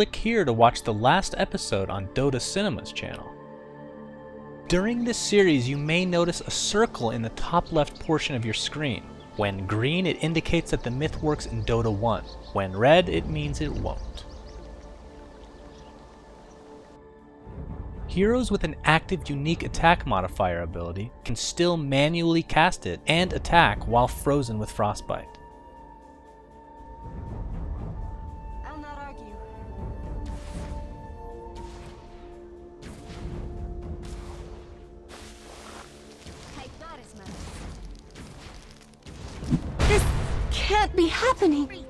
click here to watch the last episode on Dota Cinema's channel. During this series, you may notice a circle in the top left portion of your screen. When green, it indicates that the myth works in Dota 1. When red, it means it won't. Heroes with an active unique attack modifier ability can still manually cast it and attack while frozen with frostbite. Can't be happening.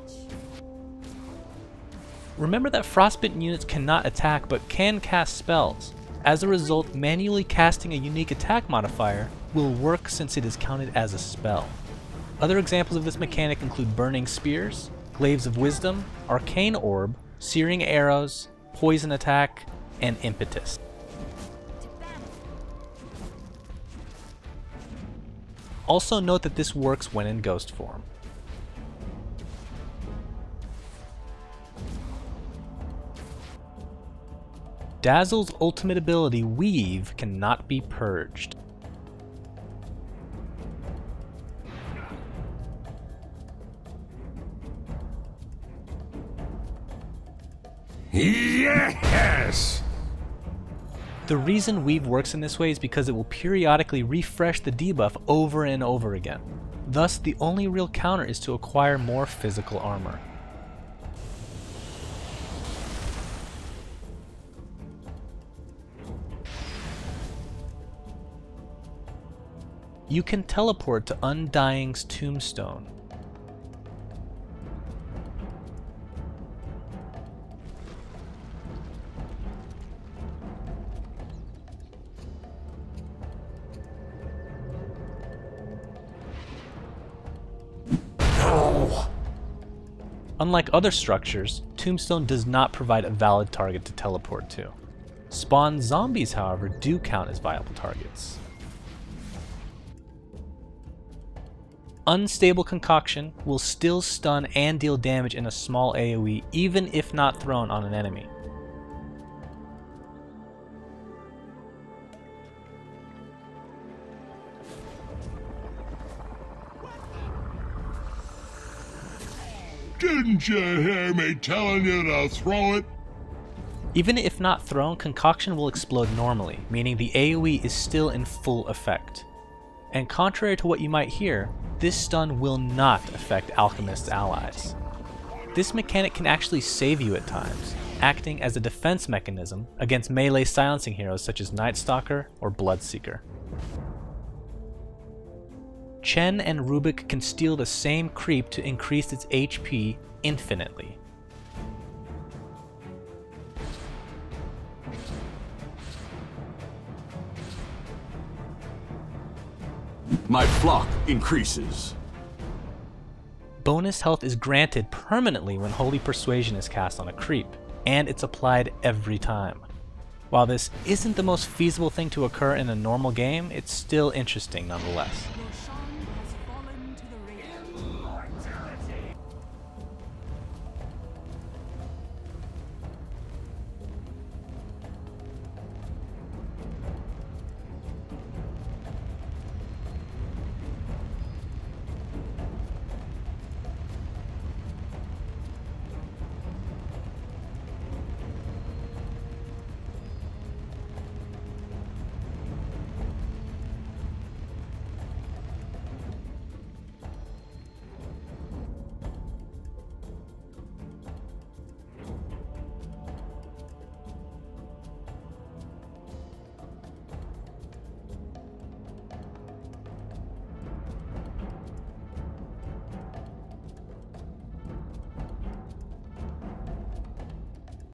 Remember that frostbitten units cannot attack but can cast spells. As a result, manually casting a unique attack modifier will work since it is counted as a spell. Other examples of this mechanic include Burning Spears, Glaives of Wisdom, Arcane Orb, Searing Arrows, Poison Attack, and Impetus. Also note that this works when in Ghost form. Dazzle's ultimate ability, Weave, cannot be purged. Yes! The reason Weave works in this way is because it will periodically refresh the debuff over and over again. Thus, the only real counter is to acquire more physical armor. You can teleport to Undying's tombstone. Unlike other structures, Tombstone does not provide a valid target to teleport to. Spawn zombies, however, do count as viable targets. Unstable Concoction will still stun and deal damage in a small AoE even if not thrown on an enemy. Didn't you hear me telling you to throw it? Even if not thrown, Concoction will explode normally, meaning the AoE is still in full effect. And contrary to what you might hear, this stun will not affect Alchemist's allies. This mechanic can actually save you at times, acting as a defense mechanism against melee silencing heroes such as Night Stalker or Bloodseeker. Chen and Rubick can steal the same creep to increase its HP infinitely. My flock increases. Bonus health is granted permanently when Holy Persuasion is cast on a creep, and it's applied every time. While this isn't the most feasible thing to occur in a normal game, it's still interesting nonetheless.